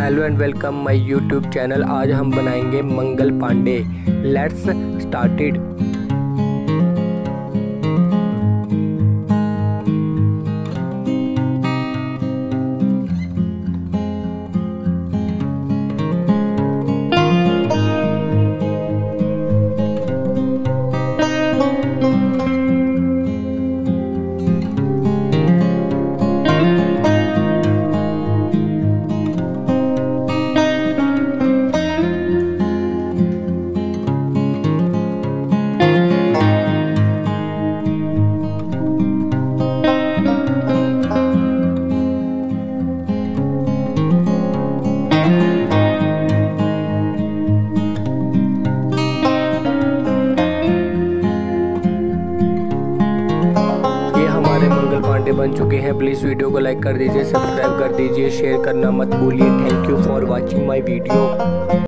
Hello and welcome my YouTube channel. आज हम बनाएँगे मंगल पांडे। Let's started. मंगल बन चुके हैं। प्लीज़ वीडियो को लाइक कर दीजिए सब्सक्राइब कर दीजिए शेयर करना मत भूलिए। Thank you for watching my video